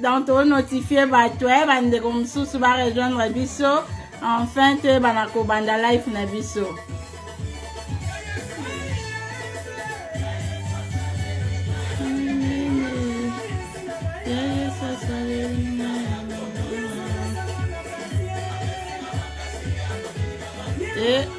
donc tonotifie bato e bandeko mosusu barejoindre biso enfin toyebana kobanda life na biso Yeah.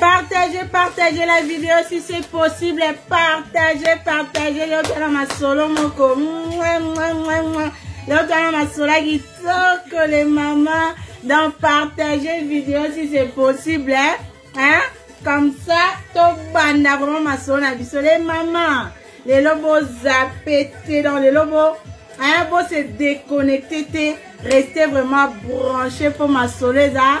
Partagez, partagez la vidéo si c'est possible. Partagez, partagez. Leo tala masolo moko. Mwa, mwa, mwa, mwa. Leo tala masolo kitoko les mamans. Donc partagez vidéo si c'est possible. Hein? hein? Comme ça, to banda vraiment masolo na biso les mamans. Les lobos zapete dans les lobos. Hein, bon, c'est déconnecté, restez vraiment branché pour ma soleil, hein?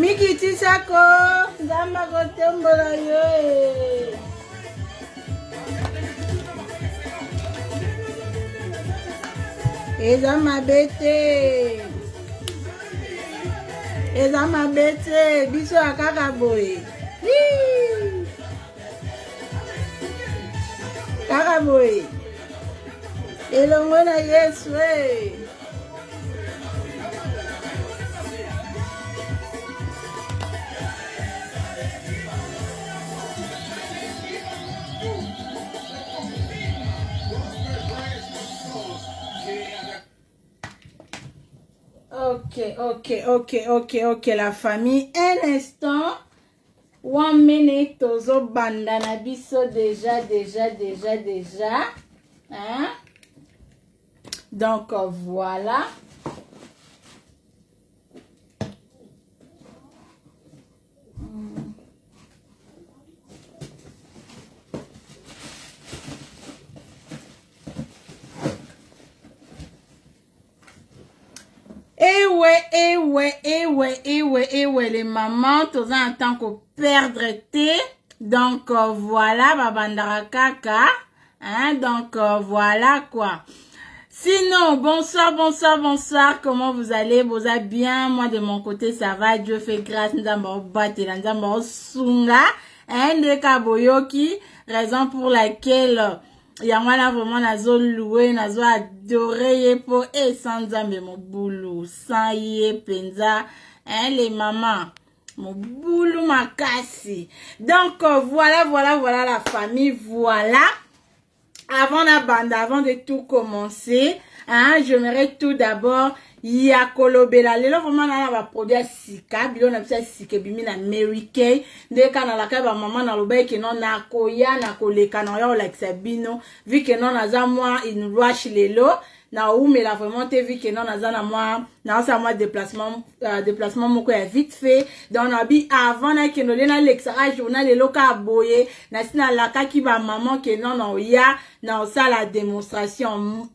mikitisako nzambe akotombola yo eh. eza mabe te eza mabe te biso ya kaka boye Hii. kaka boye elongo na yesu hey. Eh. ok, ok, ok, ok, ok, la famille. Un instant. One minute, tozo bandana biso déjà, déjà, déjà, déjà. Hein? Donc voilà. ewe ewe ewe ewe ewe les mamans toza na temps koperdre te donc euh, voilà babandaka kaka hein, donc euh, voilà quoi Sinon, bonsoir, bonsoir, bonsoir. Comment vous allez? Vous allez bien? Moi, de mon côté, ça va. Dieu fait grâce. Ndamba obatela, ndamba osunga. Hein, ndeka boyoki. Raison pour laquelle yango wana vraiment nazo loue nazo adore ye mpo e eh, sans nzambe mobulu sans ye mpenza hein, les mamans mobulu makasi donc euh, voilà voilà voilà la famille voilà avant la bande avant de tout commencer hein, j'aimerais tout d'abord ya kolobela lelo vraimen na na baproduit ya sika bilo na biso ya sika ebimi na mary kay nde ka nalaka bamama nalobaki keno nakoya na koleka na oya kolakisa bino vi keno naza mwa une rush lelo naumela vraiment te vi keno naza na mwa naosala mwa déplacement uh, déplacement moko ya vite fait donc nabi avant nakende olie nalekisaka journal lelo kaka boye nasi nalakaki bamama keno na oya na osala démonstration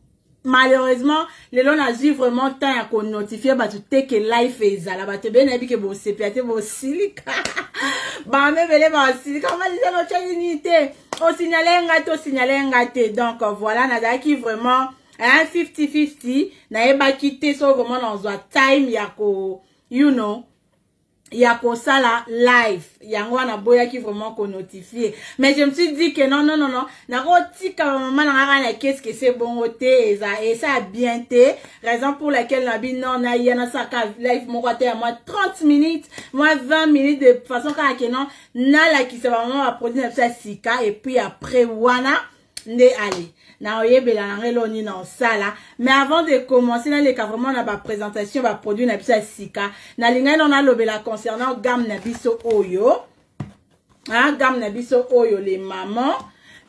malheureusement lelo nazwi vraiment temps ya konotifie bato te ke life ezala bato ebele nayebi ke bosepela te bosilika bambe ebele basilika malizana otyaki nini te osignale nga te osignale nga te donc voilà nazalaki vraiment 50-50 nayebaki te so vraiment nazwa time ya ko you know ya kosala live yango wana boyaki vraiment konotifie mais je me suis dit que non non non non nakotika bamama na ngaka na kesi ke se bongo te eza esa bien te raison pour laquelle na bi non naya nasalaka live moko ata ya mwa 30 minutes mwa 20 minutes de façon kaka ke non nalakisa bamama baproduit na biso ya sika et puis après wana nde ale na oyebela na ngai eloo nini na osala mais avant de commencer naleka vraiment na baprésentation baproduit na biso ya sika nalingaki nao nalobela concernant gamme na biso oyo ah, gamme na biso oyo les mamans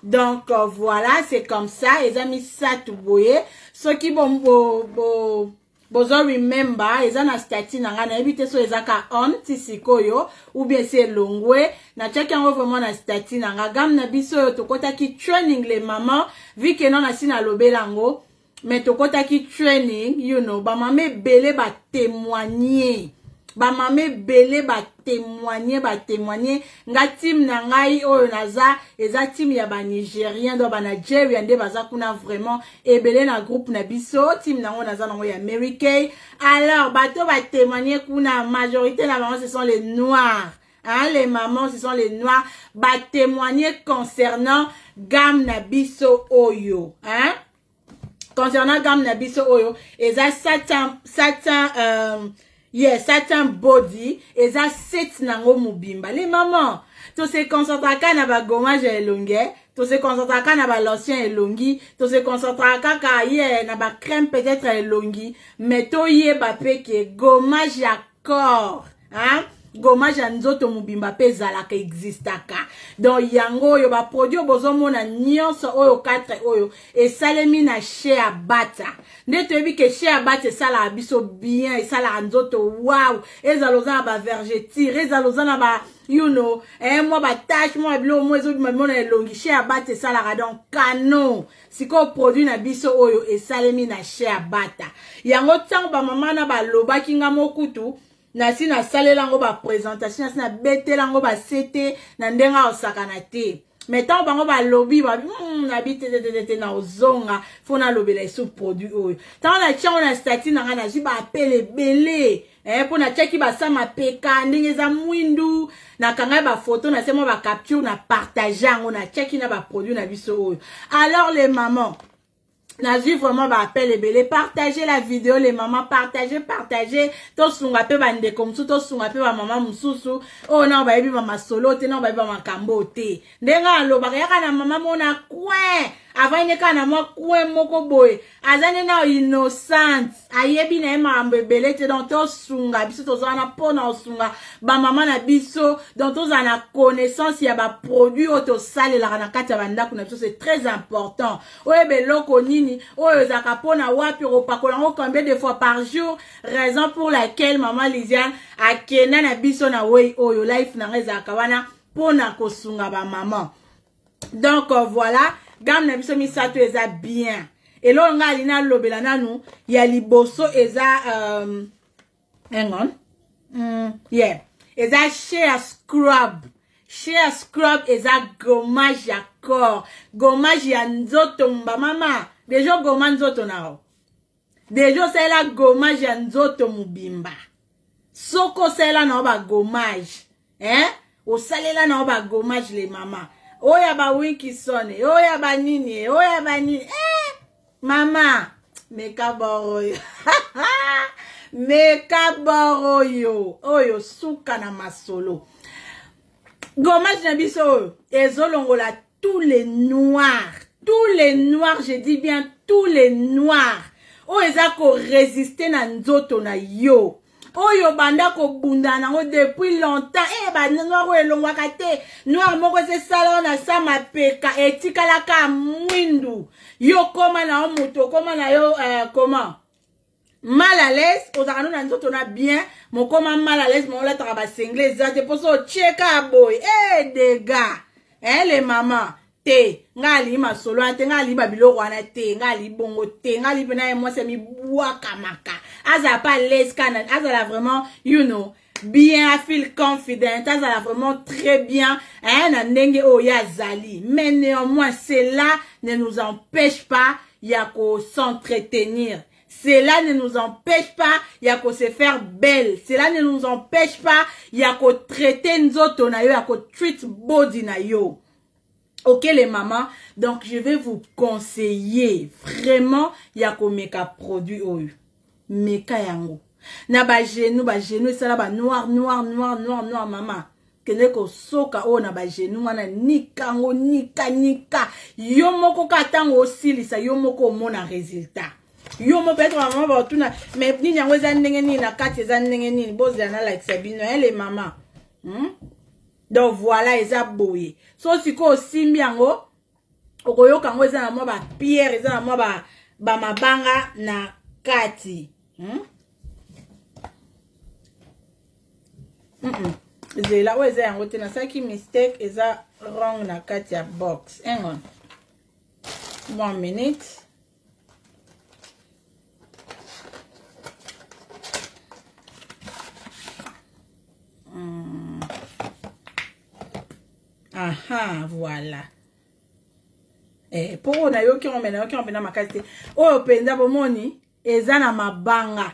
donc euh, voilà c'est comme ça eza misato boye soki bo, bo, bo bozo remember eza na statut na ngai nayebi te so eza ka on ti sikoyo ou bien se elongwe natiaki yango vraiment na statut na ngai game na biso oyo tokotaki training le maman vu ke non asi nalobela yango mais tokotaki training you know bamama ebele batemoigne bamama ebele batemoigne batemoigne nga time na ngai oyo naza eza time ya banigérien donc banigéria nde baza kuna vraiment ebele na groupe na biso team nango naza nango ya mary kay alors bato batémoigne kuna majorité na bango ce sont les noirs hein, les mamans ce sont les noirs batémoigne concernant game na biso oyo hein? concernant game na biso oyo eza satan satan euh, Yes, certain body eza set nango mobimba. Les mamans, to se concentraka na ba gommage ya elongi, to se concentraka na ba lotion ya elongi, to se concentraka kaka yeah, na ba crème peut-être ya elongi, mais to yeba pe ke gommage ya corps, hein? gommage ya nzoto mobimba mpe ezalaka existaka donc yango oyo baproduit oyo bozomona nyonso oyo 4 oyo esalemi na shea bata nde toyebi ke shea bata esalaka biso bien esalaka nzoto waw ezala oza na bavergetire ezala oza na ba you know eh, mwa batache mwa biloko mwa ezobima bimo na elongi shea bata esalaka donc canon sikoyo produit na biso oyo esalemi na shea bata yango ntango bamama na balobaki nga mokutu nasi nasalela yango bapresentation nasi nabetela yango basete na ndenge aosakana te me ntango bango balobi babi hmm, nabi tetetete naozonga fo nalobela esu produit oyo ntango natya yango na stati na ngai nazwi baapele ebele eh, mpo natyaki basa mapeka ndenge eza mwindu nakangai bafoto na se mwa bacapture na partage yango natyaki na baproduit na biso oyo alors le maman nazwi vraiment baapel ebele partage la video le mama partage partage tosunga mpe bandeko mosusu tosunga mpe bamama mosusu oyo oh, nao bayebi bamasolo te nao bayebi bamakambo te ndenge alobaka yaka na mama mona coin avandi kaka na mwa coin moko boye aza nde nao innocente ayebi na ye makambo ebele te donc tosunga biso toza wana mpo na kosunga bamama na biso donc tozala na connaissance ya baproduit oyo tosalelaka na kati ya bandako na biso c'est très important oyeba eloko nini oyo ezalaka mpo na wapi okopakola yango combien de fois par jour raison pour laquelle mama lisiane akenda na biso na wei oyo life na ngai ezalaka wana mpo na kosunga bamama donc euh, voilà game na biso misato eza bien eloko ngai ali nalobela nanu ya liboso eza euh, hang on mm, yeah eza share scrub share scrub eza gommage ya corps gommage ya nzoto mbamama deja ogoma nzoto na yo deja osalela gomage ya nzoto mobimba soko osalela na yo bagomage eh? osalela na yo bagomage le mama oyo ya bawinkison oyo ya banini oyo ya banini eh! mama meka boro oyo meka boro oyo oyo suka na masolo gomage na biso oyo ezolongola tous les noirs tous les noirs je dis bien tous les noirs oyo eza koresiste na nzoto na yo oyo banda kobunda nango depuis longtemps e eh, banoir oyo elongwaka te noir moko eza esala na sa mapeka etikalaka mwindu yo okoma na yo moto okoma na yo uh, comment mal à l'aise ozalaka no na nzoto na bien mokoma mal à l'aise maolataka basengle eza te mposo otyeka boye e eh, dega ele eh, mama te ngai alingi masolo wana te ngai alingi babiloko wana te ngai alingi bongo te ngai alingi mpe na ye mwasi amibwakamaka azala mpe alaise kana azala vraiment you know bien afil confident azala vraiment très bien hein, na ndenge oyo ye azali mais néanmoins cela ne nous empêche pas ya kosentrtenir cela ne nous empêche pas ya ko se faire belle cela ne nous empêche pas ya kotraite nzoto na yo ya kotreat body na yo Ok les mamans, donc je vais vous conseiller vraiment ya komeka produit oyo. Meka yango. Na ba genoux, ba genoux esala ba noir noir noir noir noir mama. kende kosoka oyo na bagenu wana nika yango nika nika yo moko ka ntango osilisa yo moko omona resultat yo moko etre mama baotuna me nini yango eza ndenge nini na kati eza ndenge nini bozela nalakisa bino ele mama hmm? donc voilà eza boye so sikoyo osimbi yango okoyoka yango eza na mwa bapierre eza na mwa bamabanga ba na kati hmm? mm -mm. zela oyo eza yango te nasalaki mistake eza wrong na kati ya box engon one minute Hmm. aha voilà eh, mpo oyo nayoki yango me nayoki yango mpenza makasi te oyo mpenza bomoni eza na mabanga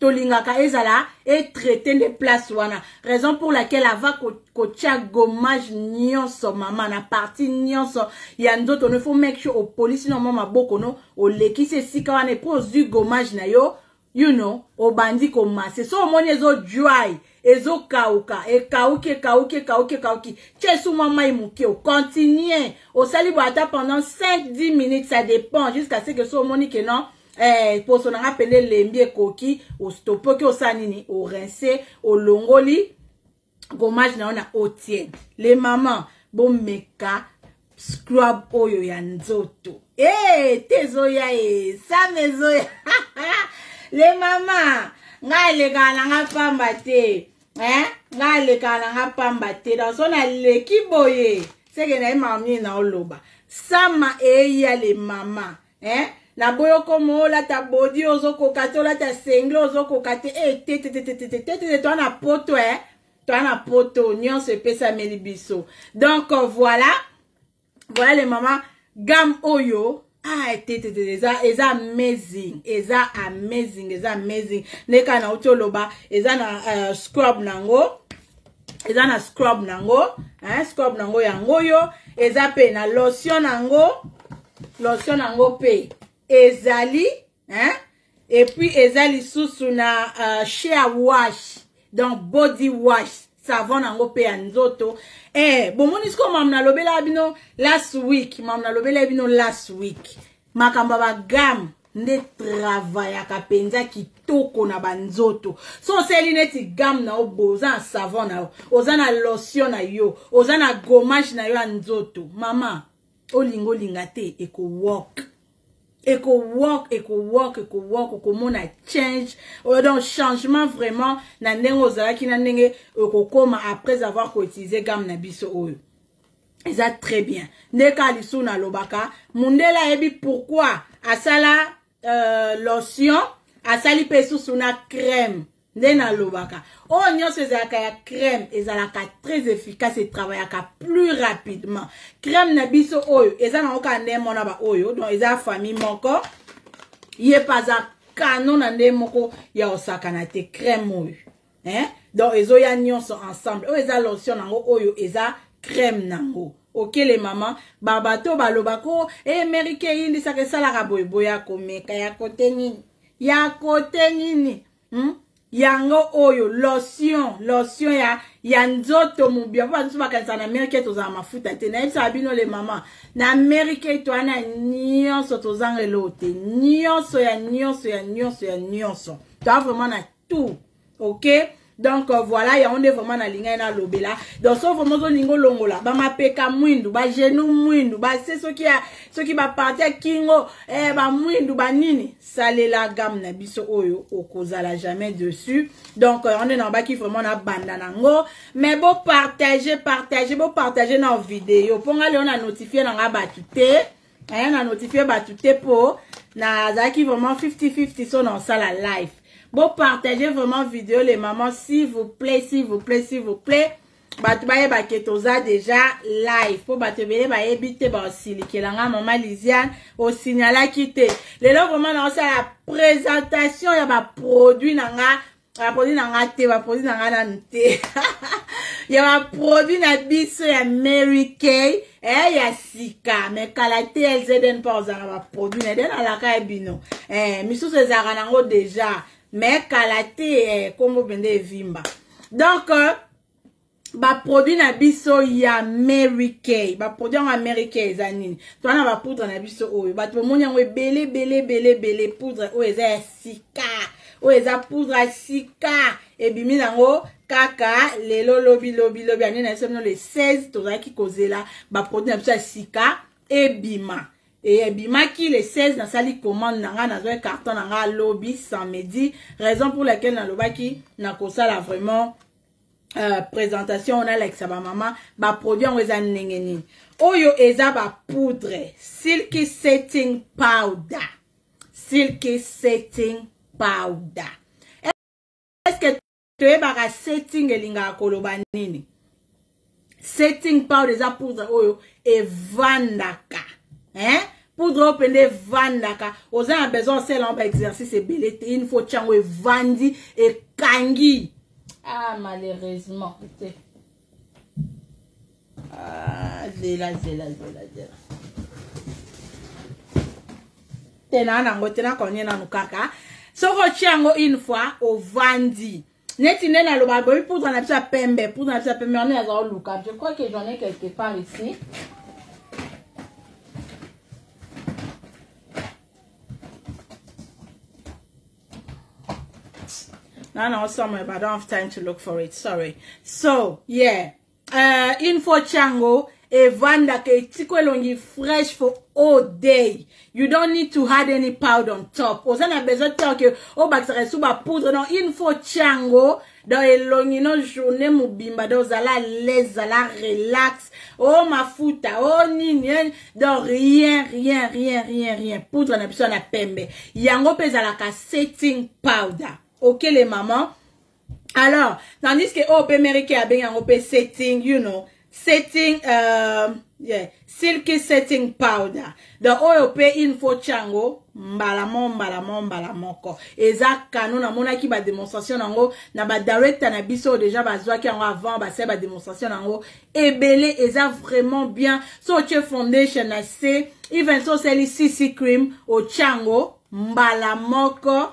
tolingaka ezala etraite nde place wana raison pour laquelle ava kotya gommage nyonso mama na parti nyonso ya nzoto no faut make sure opolisi na mwa maboko no olekisi esika wana epo ozwi gommage na yo you know obandi komase so omoni ezo dry ezokauka ekauki ekauki ekauki ekauki tye su mwa mai moke ocontinue osali boye ata pendant 5 10 minutes ça dépend jusqu'à ce que so omoni ke non eh, poso na nga pende elembi ekoki ostopoki osala nini orince olongoli gommage na yo na eau tiède le maman bomeka scrub oyo ya nzoto e hey, eh, te ezoya e same ezoya le mama ngai elekaka na nga pamba te eh? ngai elekaka na nga pamba te danso naleki boye seke naye mama mini naoloba sama eya le mama eh? na boye okoma olata bodi ozokoka te olata sengle ozokoka te etetetetetetete toa na poto e toa na poto nyonso epesameli biso donc voilà voilà le mama game oyo ah etetete eza eza amazing eza amazing eza amazing ndeka nauti oloba eza na uh, scrub na yango eza na scrub na yango eh, scrub na yango yango oyo eza mpe na lotion na yango lotion na yango mpe ezali eh? epuis eza lisusu na uh, share wash donc body wash savon na yango mpe ya nzoto eh, bomoni sikoyo mamu nalobelaka bino last week mamu nalobelaki bino last week makambo ya bagame nde travayaka mpenza kitoko na banzoto so oseli neti game na yo boye oza na savon na yo oza na lotion na yo oza na gommage na yo ya nzoto mama olinga olinga te ekowok ekowok ekowok ekowok okomona change euh, donc changement vraiment na ndenge ozalaki na ndenge okokoma après avoir koutilize game na biso oyo eza très bien nde kaka lisusu nalobaka mundele ayebi pourquoi asala euh, lotion asali mpe susu na crème nde nalobaka oyo oh, nyonso ezalaka ya crème ezalaka très efficace etravaillaka plus rapidement crème na biso oyo eza nango kaka nde mona baoyo donc eza famille moko ye mpe aza kano na nde moko ya osakana te crème oyo hein? donc ezoya nyonso ensemble oyo eza lotion nango oyo eza crème nango okele mama babato baloba ko e eh, amerika eyindisaka esalaka boye boye ya komeka ya kote nini ya kote nini hmm? yango oyo lotion lotion ya ya nzoto mobia mpo basusu bakanisa na amerika tozala mafuta te nayebisaka bino le mama na amerika eto wana nyonso tozanga eloo te nyonso ya nyonso ya nyonso ya nyonso toa vraiment na tout ok donc euh, voilà yango nde vraiment nalingai nalobela donc so vraiment ozolinga olongola bamapeka mwindu bagenu mwindu base soki soki baparti ya kingo eh, bamwindu banini salela game na biso oyo okozala jamais dessus donc euh, yango nde nalobaki vraiment nabanda nango mais bopartage partage bopartage na video mpo ngai leo na notifie na ngai bato te aya na notifie bato te mpo nazalaki vraiment 50-50 so na osala live bopartage vraiment video le maman s'il vous plaît s'il vous plaît s'il vous plaît bato bayeba ke toza deja live mpo bato ebele bayebi te baosilikela nga mama lisiane osignalaki te lelo vraimen naosala présentation ya baproduit na nga baproduit na nga te baproduit na nga nanu te ya baproduit na biso ya mary kay eh, ya sika me kala te lzn mpo ozalaka baproduit na de nalaka ya bino eh, misusu ezalaka nango deja me kala te eh, kombo mpenza evimba donc euh, baproduit na biso ya amerikei baproduit yango amerikei eza nini toa na bapoudre na biso oyo bato bomoni yango ebele ebele ebele ebele poudre oyo eza ya sika oyo eza poudre ya sika ebimi nango kaka lelo lobi lobi lobi ane na biso bino le 16 tozalaki kozela baproduit na biso ya sika ebima ebimaki le 16 nasali commande na ngai nazwaki carton na ngai lobi samedi raison pour laquelle nalobaki nakosala vraiment uh, présentation wana alakisa bamama baproduit yango eza ndenge nini oyo eza bapoudre silky setting powder silky setting powder eske toyebaka setting elingaka koloba nini setting powder eza poudre oyo evandaka hein? poudre oyo mpenza evandaka oza na besoin osala yango baexercice ebele te une fois tyango evandi ekangi ah malheureusement te ah, zela zela zela zela te naa nango te nakonie nanu kaka soki otya yango une fois ovandi neti nde naloba boyebi poudre na biso ya pembe poudre na biso ya pembe wana aza oluka je crois que j'en ai quelque part ici Now, now, somewhere, but I don't have time to look for it. Sorry. So, yeah. euh, une fois chango evandaka etiko elongi fresh for all day you don't need to add any powder on top oza na besoin te ke obakisaka esu bapoudre non une fois chango donc elongi no journée mobimba donc ozala alaise zala relax o oh, mafuta o oh, nini eh? donc rien rien rien rien rien poudre na biso na pembe yango mpe ezalaka setting powder okele okay, maman alors tandis que oyo mpe merike abengi yango mpe setting you know setting uh, yeah, silky setting powder donc oyo mpe il faut tya yango mbala mo mbala mo mbala moko eza kano namonaki bademonstration na yango na badirecteur na biso oyo deja bazwaki yango avant basali bademonstration na yango ebele eza vraiment bien so otye foundation na se even so osali cc cream otya yango mbala moko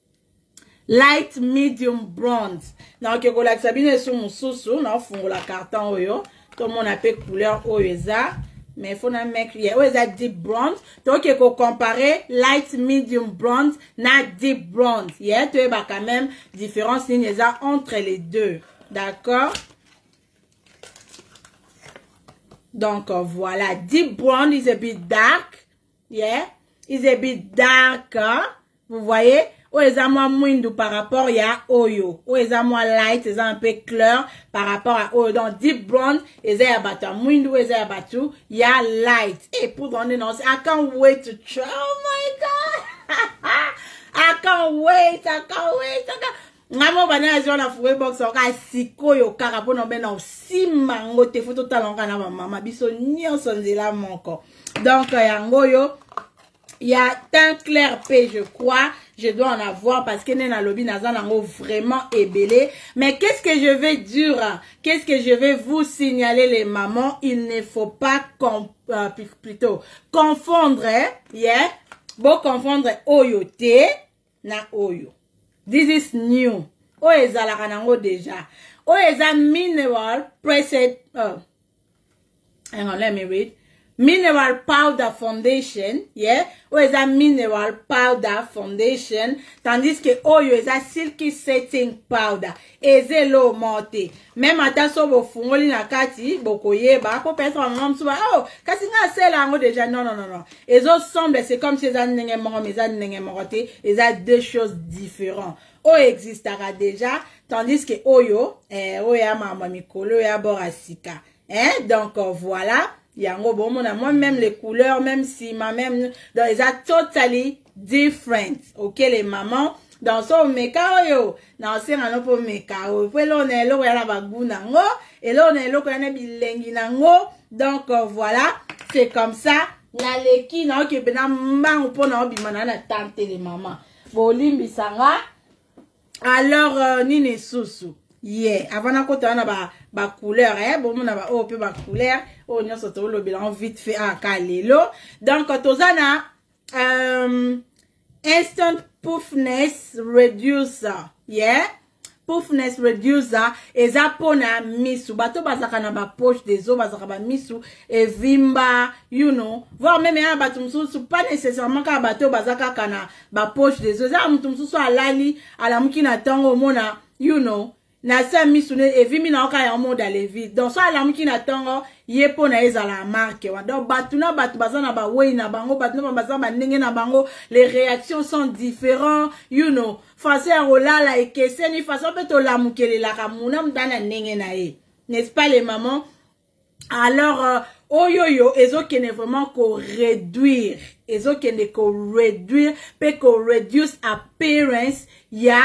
light medium bronze naoke kolakisa bino esu mosusu naofungola carton oyo tomona mpe couleur oyo eza mais fo na mec ye oyo eza deep bronze toke kocompare light medium bronze na deep bronze ye yeah, toyeba quand même différence nini eza entre les deux d'accord donc voilà deep bronze is a bit dark yeah is a bit dark hein? vous voyez oyo eza mwa mwindu par rapport ya oyo oyo eza mwa light eza un peu clair par rapport ya oyo donc deep blonde eza ya bato ya mwindu oyo eza ya bato ya light e poudre wana na i can't wait to try oh my god i can't wait i can't wait i can't ngai moko banda nazwa na foure box yango kaka sikoyo kaka mpo na obe na osima yango te fo totala yango kaka na bamama biso nyonso nzela moko donc yango oyo ya teint clair mpe je crois je dois en avoir parce que nde nalobi naza nango vraiment ebele mais qu'est-ce que je vais dire qu'est-ce que je vais vous signaler les mamans il ne faut pas com euh, plutôt confondre yeah boconfondre oyo te na oyo this is new oyo ezalaka nango deja oyo eza mineral pressed uh, hang on let me read mineral powder foundation yeah oyo eza mineral powder foundation tandis que oyo eza silky setting powder eza eloo moo te meme ata so bofungoli na kati bokoyeba po peut-être bamama mosusu ba oh kasi ngai asela yango déjà non non non non ezosemble c'est comme si eza ndenge moko mais eza ndenge moko te eza deux choses différentes oyo existaka déjà tandis que oyo eh, oyo ya mama mikolo oyo ya bora sika eh? donc euh, voilà yango bomona moi même les couleurs même sima même donc eza totally different okele maman dans so omeka oyo na osenga no mpo omeka oyo mpo eloko na eloko ya na bagu na yango eloko na eloko ya na bilengi na yango donc euh, voilà c'est comme ça naleki naoke mpe na mbangu mpo na obima na na tantele mama bolimbisa nga alors euh, nini lisusu ye yeah. avant nakota wana bacouleur ba eh? bomona baoyo oh, mpe bacouleur oyo oh, nyonso tolobela en vite fait aka ah, lelo donc toza na um, instant puffness reducer yeah puffness reducer eza pona misu bato bazalaka na bapoche des eaux bazalaka bamisu evimba you know voir meme ya bato mosusu pas nécessairement kaka bato baza kaka na bapoche des eaux eza moto mosusu alali alamuki na ntango omona you know na se ya misu ne evimi na oka yango moda levi donc so alamuki na ntongo ye mpo na ye ezalaka marke wa donc bato na bato baza na bawei na bango bato na bango baza bandenge na bango les réactions sont différents you know façon ya kolala ekeseni façon mpe tolamukelelaka muna muta na ndenge na ye n'est-ce pas les mamans alors euh, oyo yo ezokende vraiment koréduire ezokende koréduire mpe koreduce appearance ya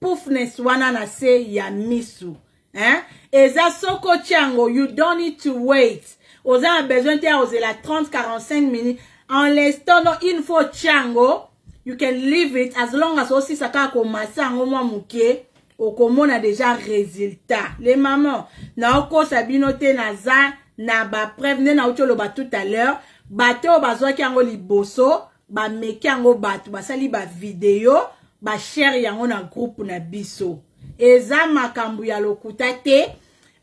poufness wana na se ya misu hein? eza soki otya yango you don't need to wait oza na besoin te ya kozela 30 45 minutes en lestant no une fois otya yango you can leave it as long as osisa kaka komasa yango mwa moke okomona deja résultat le maman naokosa bino te naza na bapreuve nde nauti oloba tout à l'heure bato oyo bazwaki yango liboso bameki yango bato basali bavideo bashare yango na groupe na biso eza makambo ya lokuta te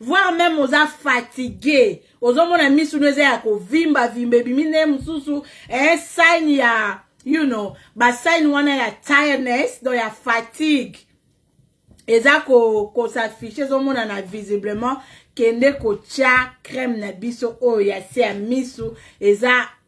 voir meme oza fatigue ozomona misu no eza ya kovimba vimba ebimi nde mosusu eh, signe ya you know basigne wana ya tiredness do ya fatigue eza kosaffiche ezomonana visiblement kende kotya crème na biso oyo ya se ya misu eza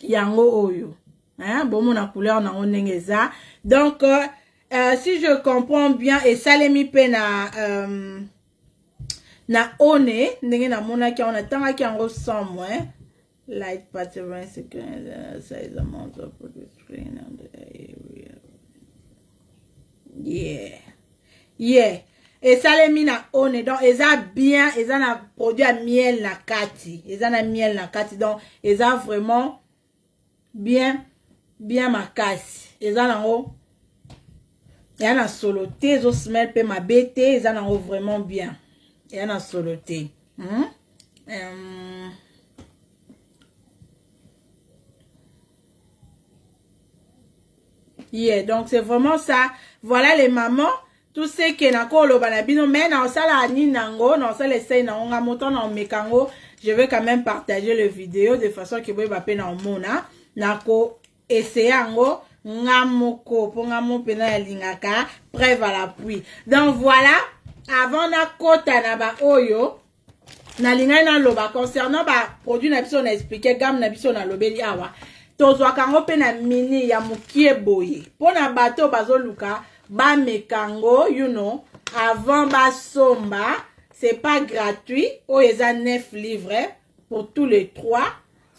yango oyo hein? bomona couleur nango ndenge eza donc euh, euh, si je comprends bien esalemi mpe na euh, na one ndenge namonaki yango natangaki yango sans moins light pattern size amount of product screen and the area yeah yeah esalemi na one donc eza bien eza na produit ya miel na kati eza na miel na kati donc eza vraiment bien bien makasi eza nango eya na solo te ezosmel mpe mabe te eza nango vraiment bien eya na solo te hmm? um, yeah donc c'est vraiment ça voilà les mamans tout ce que nakoloba na bino mais naosala nini nango naosala esai nango nga moto naomeka yango je vais quand même partager le vidéo de façon que boyeba mpe naomona nako essaye yango nga moko mpo nga mo mpena yalingaka preuve à l'appui donc voilà avant nakota na baoyo nalingaki naloba concernant baproduit na biso na explike game na biso nalobeli awa tozwaka yango mpe na mini ya mokie boye mpo na bato oyo bazoluka bameka yango you know avant basomba c'est pas gratuit oyo eza 9 livre pour tous les trois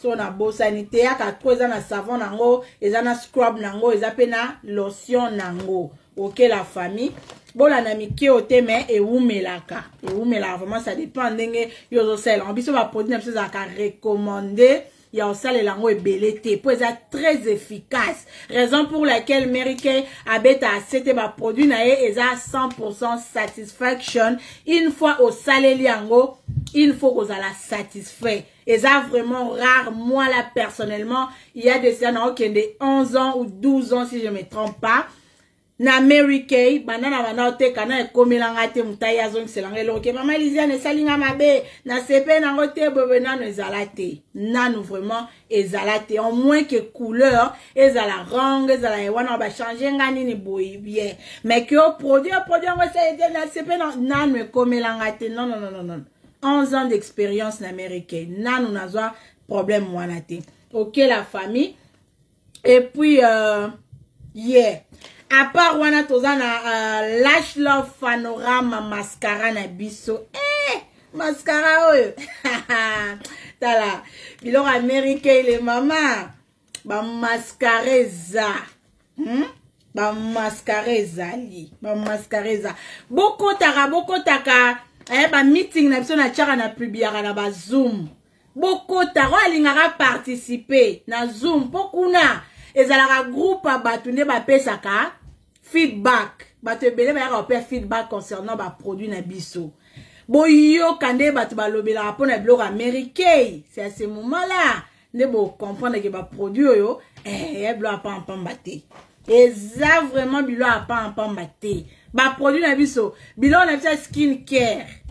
so nabosani teyaka tro eza na savon nango eza na scrub nango eza mpe na lotion nango oke la famille bolanda mikeo te me ewumelaka ewumelaka vraiment ça dépend ndenge yo ozosalela yango biso baproduit na biso ezalaka recommande ya kosalela yango ebele te mpo eza très efficace raison pour laquelle mericain abeta asete baproduit na ye eza 100 satisfaction une fois osaleli yango il faut kozala satisfait eza vraiment rare moi là personnellement il y a de ça na okende 11 ans ou 12 ans si je me trompe pas na mary kay banda na banda oteka na ekomela ngai te motai azongisela ngai eloko ke mama lisiane esali ngai mabe nasepe nango te bobe nano ezala te nano vraiment ezala te en moins ke couleur ezala rang ezala ye wana bachange ngai nini boye bien mais ke oproduit oproduit yango esali te nasepe nano ekomela ngai te nonononono 11 ans d'expérience na americain nanu nazwa problème wana te ok la famille et puis euh, yeah à part wana toza na uh, lash love panorama mascara na biso eh, mascara oyo tala biloko américain le mama bamaskara eza hmm? bamaskara ezali bamaskara eza bokotaka bokotaka eh, bameeting na biso na tiaka na publiaka na bazoom bokotaka oyo alingaka participe na zoom mpo kuna ezalaka groupe ya bato nde bapesaka feedback bato ebele bayaka kopea feedback concernant baproduit na biso boyoka nde bato balobelaka mpo na biloko amerikei c'est à ce moment là nde bocomprendre ke baproduit oyo eh, ya bilo apampamba te eza vraiment bilo apampamba te baproduit na biso biloko na biso ya skin care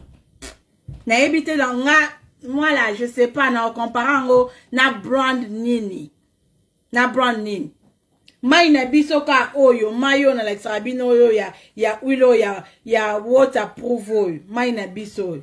nayebi te na nga mwala je sais pas na ocompare yango na brand nini na brand nini mai na biso ka oyo mai oyo nalakisaka bino oyo ya, ya huile oyo ya, ya waterproof oyo mai na biso oyo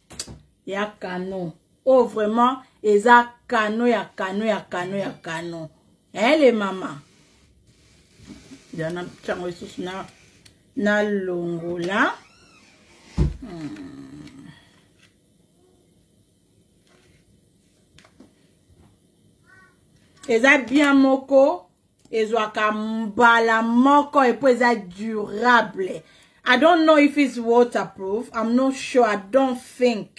ya canon oyo oh, vraiment eza canon ya canon ya canon ya canon ele eh, mama dana ntango lisusu na nalongola hmm. eza bien moko ezwaka mbala moko epo eza durable i don't know if it's waterproof i'm not sure i don't think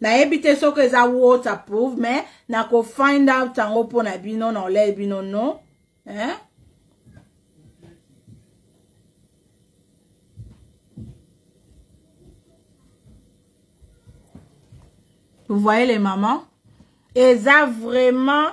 nayebi te soki eza waterproof mais nako find out yango mpo na bino na olei bino no eh? vous voyez les mamans eza vraiment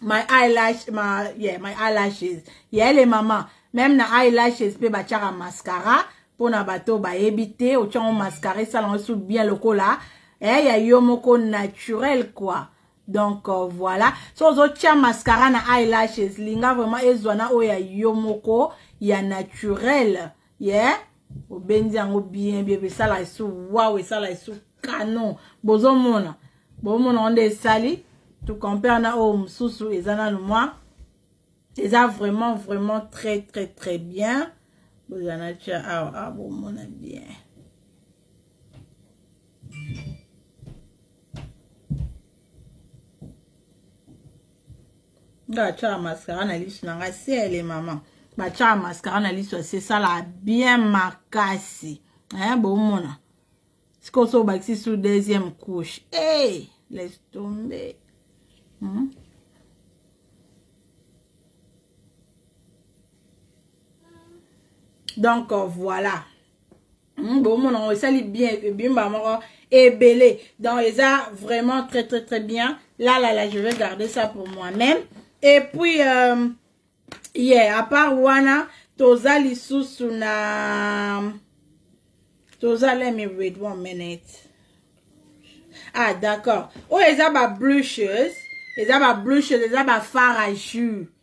my eyelash ma yeah my eyelashes yeah les maman même na eyelashes pe ba chara mascara pona bato bayebi te otya ngo mascara esala ngo su bien lokola eh, ya yo moko naturel quoi donc euh, voilà so ozotya mascara na eyelashes linga vraiment ezwa na oyo ya yo moko ya naturel ye yeah. obendi yango bien bien esala esu waw esala esu canon bozomona bomona yango nde esali to compare na oyo mosusu eza nanu mwa eza vraiment vraiment très très très bien boza na tia awa awa bomona bien nga atyaka mascara na lisu na ngai sele mama batyaka mascara na lisu asi esalaka bien makasi eh, bomona sikoyo so obakisi su deuxième couche e hey, laisse tomber hmm? donc euh, voilà Hmm, bomona yango esali bien bimba moko ebele donc eza vraiment très très très bien là là là je vais garder ça pour moi-même et puis euh, yeah à part wana toza lisusu na toza let me read one minute ah d'accord oyo eza ba bluches eza ba bluches eza ba far à jus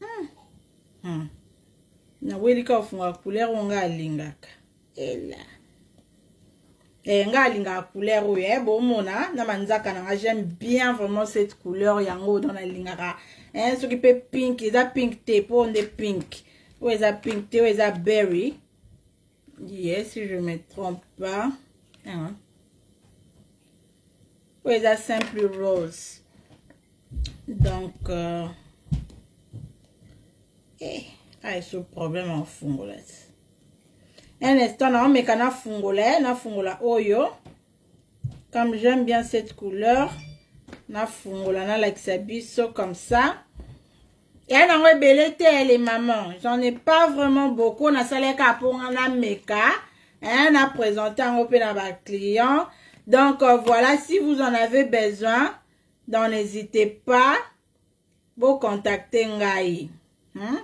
hmm. hmm. nawelika ofungaka couleur oyo ngai alingaka ela eh, ngai alingaka couleur oyo eh, bomona na manzaka na ngai j'aime bien vraiment cette couleur yango oyo nalingaka eh, soki mpe pink eza pink te mpo nde pink oyo eza pink te oyo eza berry yes si je me trompe pas eh, oyo eza simple rose donc euh, eh, aye so problème afungola ti un instant naomeka nafungola ye nafungola oyo comme j'aime bien cette couleur nafungola nalakisa biso comme ça ya nango ebele te les maman j'en ai pas vraiment beaucoup nasalaka mpo nga nameka hein, na présente yango mpe na baclient donc euh, voilà si vous en avez besoin donc n'hésitez pas bocontacte ngai hmm?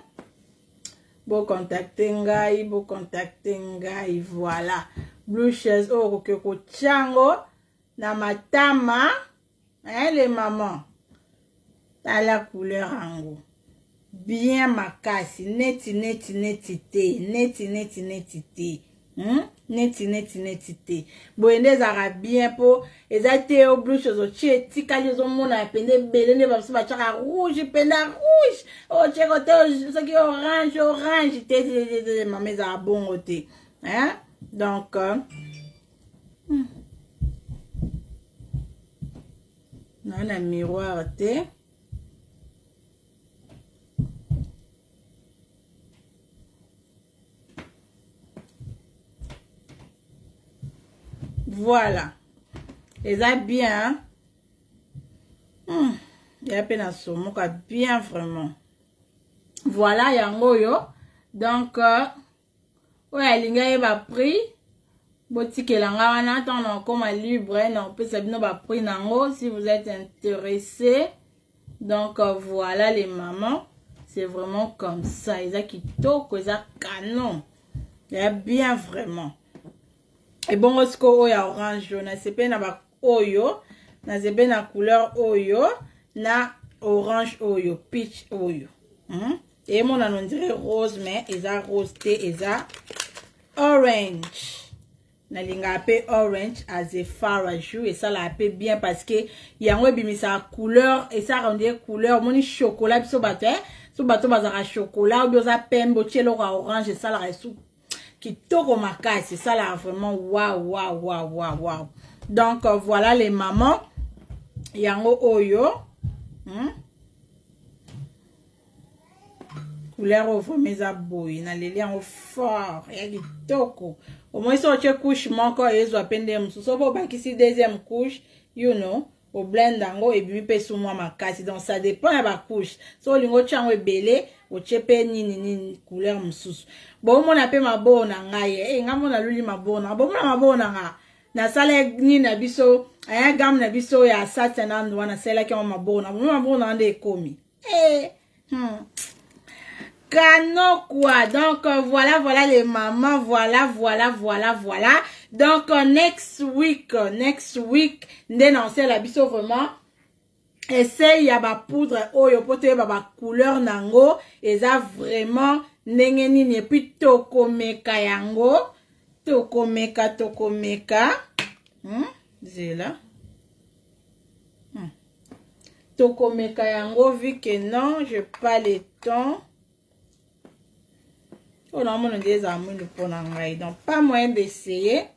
bocontacte ngai bocontacte ngai voilà blue chaise oyo okoki kotya yango na matama hein, le maman tala couleur yango bien makasi neti neti neti te neti neti neti te hmm? neti neti neti te boye nde ezalaka bien mpo eza te yo bluche ozotie etikali ozomonana mpenza ebele nde bamosusu batiaka rouge mpenza rouge otie oh, kote soki orange orange te tetete mama ezala bongo te hein? donc euh, hmm. naa na miroir te voilà eza bien hmm. ya mpe nasomoka bien vraiment voilà yango oyo donc euh, oyo alingi ayeba prix botikela nga wana ntango nakoma libre nakopesa bino baprix na yango si vous êtes intéressé donc euh, voilà les mamans c'est vraiment comme ça eza kitoko eza canon ya bien vraiment ebongo sikoyo oyo ya orange oyo nasepe na baoyo nasepe na couleur oyo na orange oyo peach oyo hmm? emonana ondire rose mais eza rose te eza orange nalingaka mpe orange as a fara jou esalaka mpe bien parce que yango ebimisaka couleur esalaka ondire couleur omoni chocolat biso bato eh? so bato bazalaka chocolat obi oza pembe otie eloko ya orange esalaka esu kitoko makasi esalaka vraiment waw waw waw waw waw donc euh, voilà les mamans yango oyo hmm? couleur oyo vraiment eza boye naleli yango fort ya kitoko omoi so otye couche moko ezwa mpe nde mosusu opo obakisi deuxième couche you know oblende yango ebimi mpe esu mwa makasi donc ça dépend ya bacouche so olingi otya yango ebele otye mpe nini nini couleur mosusu bomona mpe maboo na ngai e eh, ngai mona luli maboo na bomona maboo na ngai nasala nini na biso aya game na biso ya satya nando wana asalelaki yango maboo na bomona maboo na ngai nde ekomi ee eh. Hmm. Canon quoi. Donc euh, voilà, voilà les mamans. Voilà, voilà, voilà, voilà. Donc euh, next week, euh, next week, nde na ose la biso vraiment. Essaye ya ba poudre oyo po toyeba ba couleur nango eza vraiment ndenge nini et puis tokomeka yango tokomeka tokomeka hmm? zela tokomeka yango vu que non je pas le temps oyo naomona nde ezala mwindu mpo na ngai donc pas moyen d'essaye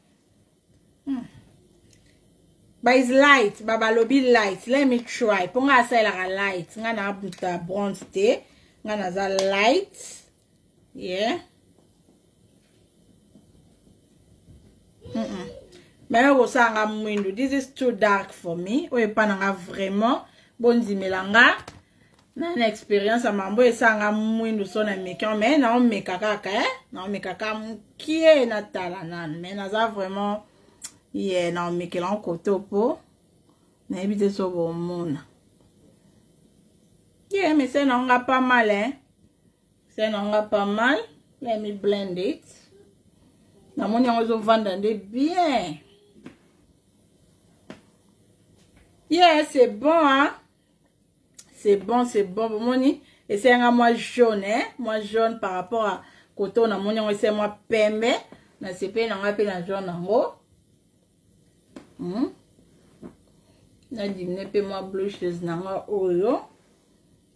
hmm. but is light babalobi light let me try mpo ngai asalelaka light ngai naabuta bronze te ngai naza light yeah. mm -mm. mais okosala nga mwindu this is too dark for me oyo epa na nga vraiment bondimela nga na na experience ya mambo esala nga mwindu so na meka mais naomeka kaka e eh? naomeka kaka mokie natala nanu mais naza vraiment ye yeah, naomekela ngo kote po nayebi te so bomona ye yeah, mese na ngo nga pa mal eh? se na nga pas mal let me blend it namoni yango ezovanda nde bien yeah c'est bon hein? c'est bon c'est bon bomoni esali nga mwa jaune eh? mwa jaune par rapport à kote oyo namoni yango esali mwa pembe nasepeli na ngai mpe na jaune yango hmm? nadimine mpe mwa bluches na ngai oyo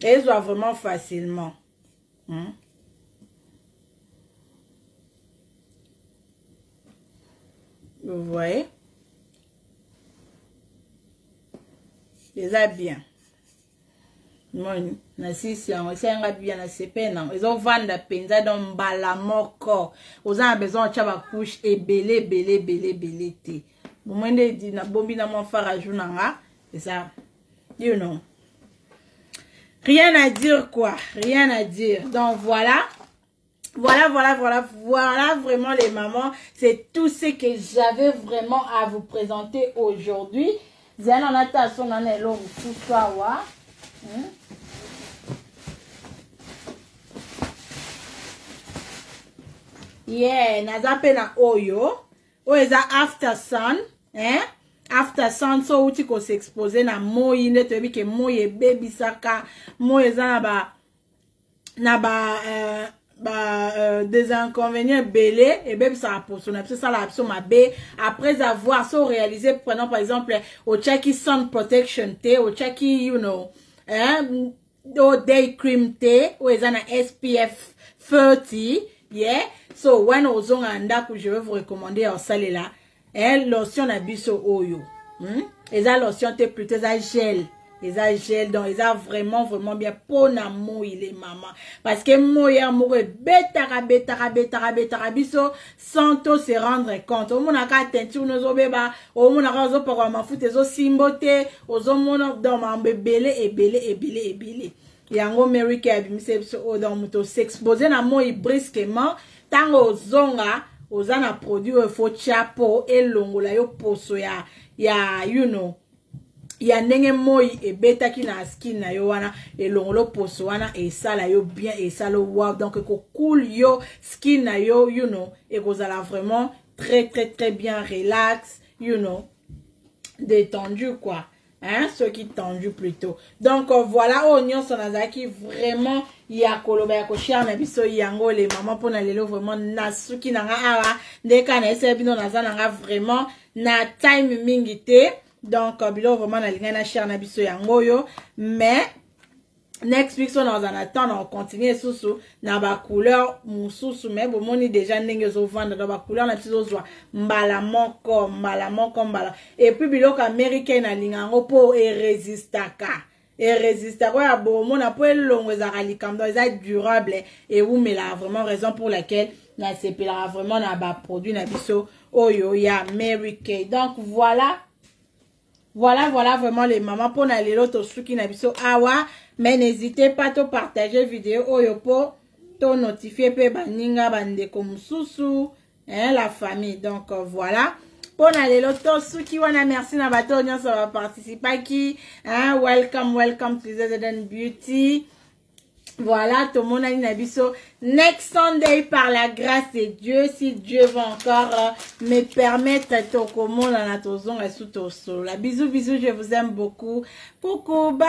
ezwa vraiment facilement hmm? vous voyez eza bien moni nasisi yango esalinga bien nasepeli nango ezovanda mpenza don mbala moko oza na besoin otya bacouche ebele ebele ebele ebele te bomoi nde edi nabombi na mwa fara jour na nga eza you know rien à dire quoi rien à dire donc voilà Voilà, voilà, voilà, voilà vraiment les mamans. C'est tout ce que j'avais vraiment à vous présenter aujourd'hui. Zana nata son ane longu kuswa wa. Hmm? Yeah, naza pe na oyo. oyo eza after sun eh? after sun so outi kosexpose na moi nde toyebi ke moi ebebisaka moi eza na ba na ba uh, ba euh, des inconvénients ebele ebebisaka poso na biso esalaka biso mabe après avoir so réalisé pendant par exemple otyaki sun protection te otyaki you know eh, do day cream te oyo eza na spf 30 ye so wana ozonga na ndako je veux vous recommande ya osalela eh, lotion na biso oyo hmm? eza lotion te plutôt eza gel eza gel donc eza vraiment vraiment bien mpo na moi le mama parce que moi ya moko ebetaka betaka betaka betaka biso sans to se rendre compte omonaka teinture no ezobeba omonaka ozopakola mafuta ezosimbo te ozomona donc mambo ebele ebele ebele ebele yango mary kay abimisi biso oyo donc moto osexpose na moi brisquement ntango ozonga oza na produit oyo fo tya mpo elongola yo poso ya ya you know ya ndenge moi ebetaki na askin na yo wana elongolo poso wana esala yo bien esala wow donc ekocool yo skin na yo you know ekozala vraiment très très très bien relax you know détendu quoi hein soki tendu plutôt donc euh, voilà oyo oh, nyonso nazalaki vraiment ya koloba ya koshare na biso yango le mama mpona lelo vraiment nasuki na nga awa nde kaka nayesaya bino naza na nga vraiment na time mingi te donc euh, biloko vraiment nalingai na share na biso yango oyo mais next week so naza na temps na kocontinue lisusu na bacouleur mosusu mai bomoni deja ndenge ezovanda na bacouleur na biso ezozwa mbala moko mbala moko mbala epuis biloko américain nalinga yango mpo eresistaka eresistaka oyo ya bomona mpo elongo ezalaka likambo eza durable ewumelaka vraiment raison pour laquelle nasepelaka vraiment na baproduit na biso oyo ya mary kay donc voilà voilà voilà vraiment les mamans mpo na lelo tosuki na biso awa mais n'hésitez pas to partager video oyo mpo to notifie mpe baninga bandeko mosusu eh, la famille donc euh, voilà mpo na lelo tosuki wana merci na bato oyo nyonso baparticipaki hein? welcome welcome to zeden beauty voilà tomonani na biso next sunday par la grâce de dieu si dieu va encore euh, me permettre tokomonana tozonga esu tosolola bisous bisous je vous aime beaucoup coucou bye